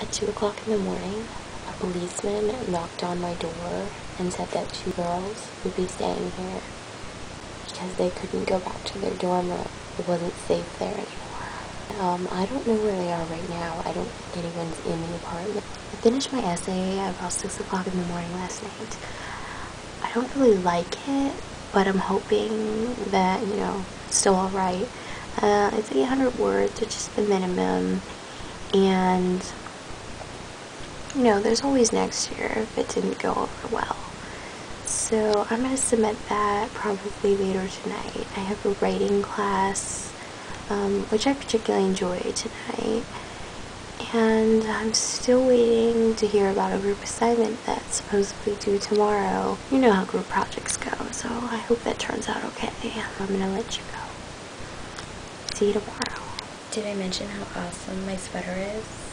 At 2 o'clock in the morning, a policeman knocked on my door and said that two girls would be staying here because they couldn't go back to their dorm room. It wasn't safe there anymore. Um, I don't know where they are right now. I don't think anyone's in the apartment. I finished my essay about 6 o'clock in the morning last night. I don't really like it, but I'm hoping that, you know, it's still alright. Uh, it's 800 words, which is the minimum, and you know, there's always next year if it didn't go over well. So I'm going to submit that probably later tonight. I have a writing class, um, which I particularly enjoy tonight. And I'm still waiting to hear about a group assignment that's supposedly due tomorrow. You know how group projects go, so I hope that turns out okay. I'm going to let you go. See you tomorrow. Did I mention how awesome my sweater is?